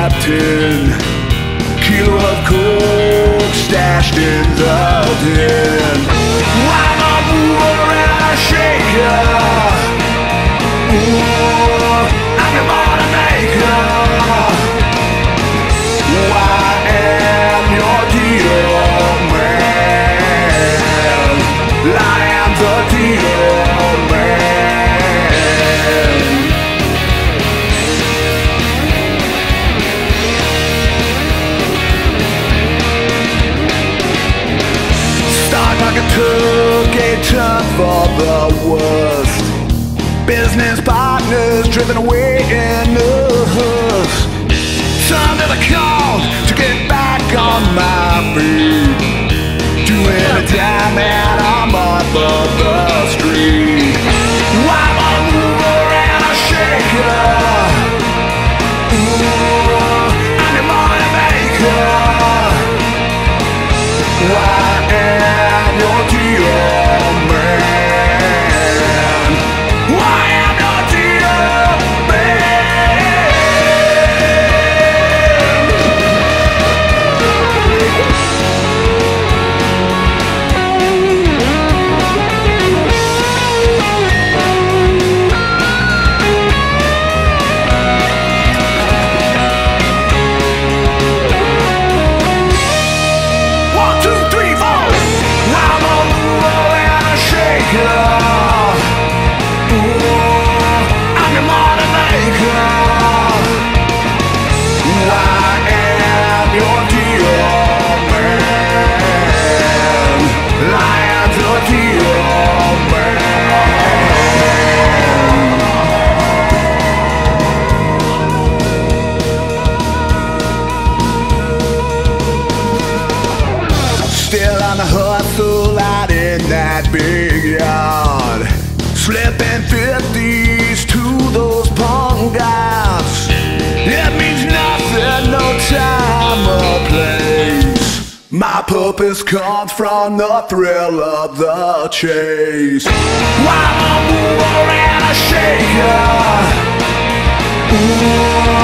captain. Kilo of coke stashed in the den. A mover and shaker. I'm your am your man. I am the A turn for the worst. Business partners driven away in the hearse. Time to the call to get back on my feet. Doing a dime and I'm off of the street. I'm a mover and a shaker. Ooh, I'm your money maker. I hustle out in that big yard. Slipping 50s to those punk guys. It means nothing, no time or place. My purpose comes from the thrill of the chase. I'm a mover and a shaker. Ooh,